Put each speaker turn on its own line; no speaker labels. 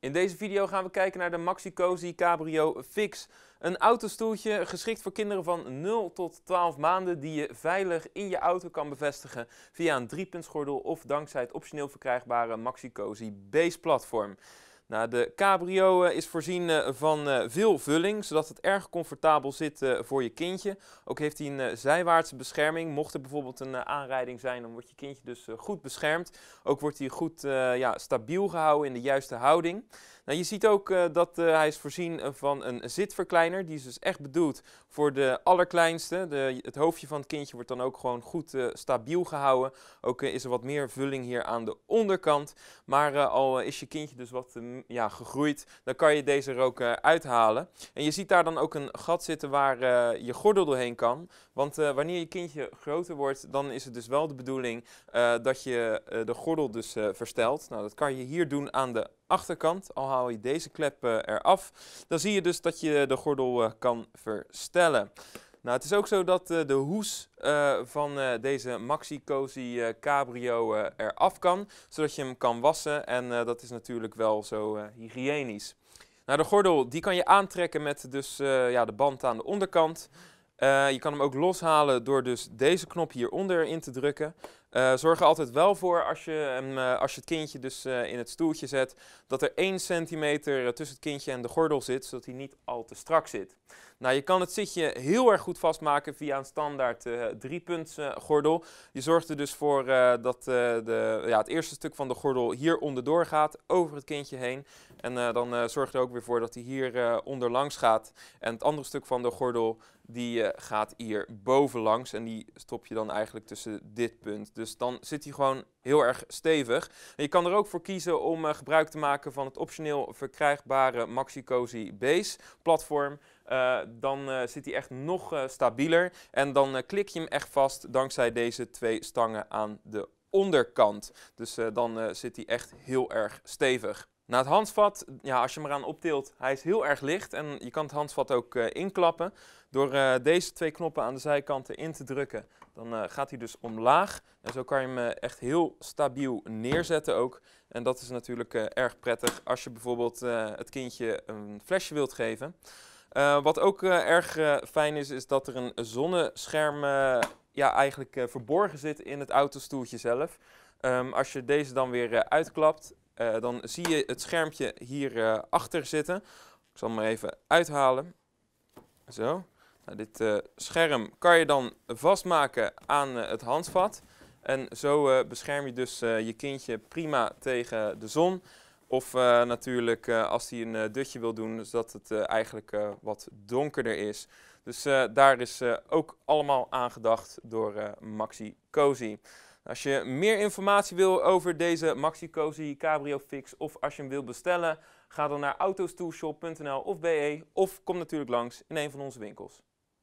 In deze video gaan we kijken naar de Maxi Cozy Cabrio Fix. Een autostoeltje geschikt voor kinderen van 0 tot 12 maanden die je veilig in je auto kan bevestigen via een driepuntsgordel of dankzij het optioneel verkrijgbare Maxi Cozy Base platform. Nou, de Cabrio eh, is voorzien eh, van eh, veel vulling, zodat het erg comfortabel zit voor je kindje. Ook heeft hij een zijwaartse bescherming. Mocht er bijvoorbeeld een aanrijding zijn, dan wordt je kindje dus goed beschermd. Ook wordt hij goed ja, stabiel gehouden in de juiste houding. Nou, je ziet ook dat hij is voorzien van een zitverkleiner. Die is dus echt bedoeld voor de allerkleinste. De, het hoofdje van het kindje wordt dan ook gewoon goed stabiel gehouden. Ook is er wat meer vulling hier aan de onderkant. Maar al is je kindje dus wat ja, gegroeid, dan kan je deze er ook uithalen. En je ziet daar dan ook een gat zitten waar je gordel doorheen kan. Want wanneer je kindje groter wordt, dan is het dus wel de bedoeling dat je de gordel dus verstelt. Nou, dat kan je hier doen aan de achterkant, al haal je deze klep eraf, dan zie je dus dat je de gordel kan verstellen. Nou, het is ook zo dat uh, de hoes van deze Maxi Cozy Cabrio eraf kan, zodat je hem kan wassen en dat is natuurlijk wel zo hygiënisch. Nou, de gordel die kan je aantrekken met dus, ja, de band aan de onderkant. je kan hem ook loshalen door dus deze knop hieronder in te drukken. Uh, zorg er altijd wel voor als je, uh, als je het kindje dus uh, in het stoeltje zet, dat er 1 centimeter tussen het kindje en de gordel zit, zodat hij niet al te strak zit. Nou, je kan het zitje heel erg goed vastmaken via een standaard driepunts gordel. Je zorgt er dus voor dat de, ja, het eerste stuk van de gordel hier onderdoor gaat, over het kindje heen. En dan zorg je er ook weer voor dat hij hier onderlangs gaat. En het andere stuk van de gordel, die gaat hier bovenlangs. En die stop je dan eigenlijk tussen dit punt. Dus dan zit hij gewoon heel erg stevig. Je kan er ook voor kiezen om uh, gebruik te maken van het optioneel verkrijgbare Maxi Cozy Base platform. Uh, dan uh, zit hij echt nog stabieler. En dan klik je hem echt vast dankzij deze twee stangen aan de onderkant. Dus dan zit hij echt heel erg stevig. Na het handvat, ja, als je hem eraan optilt, hij is heel erg licht en je kan het handvat ook uh, inklappen. Door uh, deze twee knoppen aan de zijkanten in te drukken, dan uh, gaat hij dus omlaag. En zo kan je hem echt heel stabiel neerzetten ook. En dat is natuurlijk erg prettig als je bijvoorbeeld het kindje een flesje wilt geven. wat ook erg fijn is, is dat er een zonnescherm ja, eigenlijk verborgen zit in het autostoeltje zelf. Um, als je deze dan weer uitklapt, uh, dan zie je het schermpje hier uh, achter zitten. Ik zal hem maar even uithalen. Zo. Nou, dit uh, scherm kan je dan vastmaken aan het handvat. En zo bescherm je dus je kindje prima tegen de zon. Of natuurlijk als hij een dutje wil doen, zodat het eigenlijk wat donkerder is. Dus daar is ook allemaal aangedacht door Maxi Cozy. Als je meer informatie wil over deze Maxi Cozy Cabrio Fix of als je hem wil bestellen, ga dan naar autostoolshop.nl of BE of kom natuurlijk langs in een van onze winkels.